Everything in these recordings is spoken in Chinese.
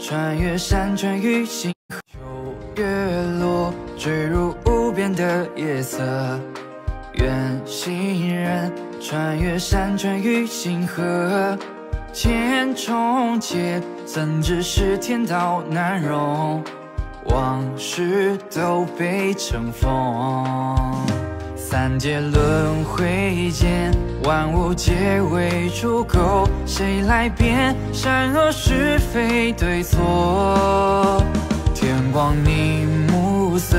穿越山川与星河，秋月落，坠入无边的夜色。远行人，穿越山川与星河，千重劫，怎知是天道难容？往事都被尘封。三界轮回间，万物皆为刍狗。谁来辨善恶是非对错？天光凝暮色，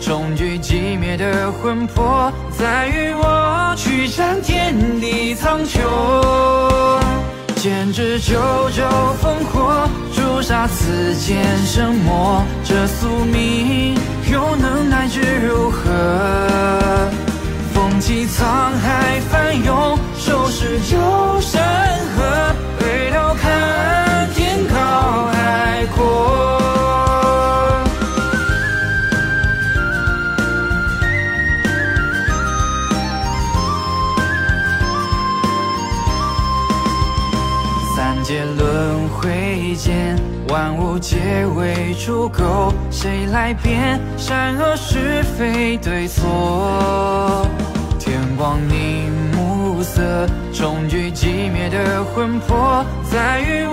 终局寂灭的魂魄，在与我去战天地苍穹。剑指九州烽火，诛杀此间神魔。这宿命又能奈之如界轮回间，万物皆为刍狗，谁来辨善恶是非对错？天光凝暮色，终局寂灭的魂魄，在与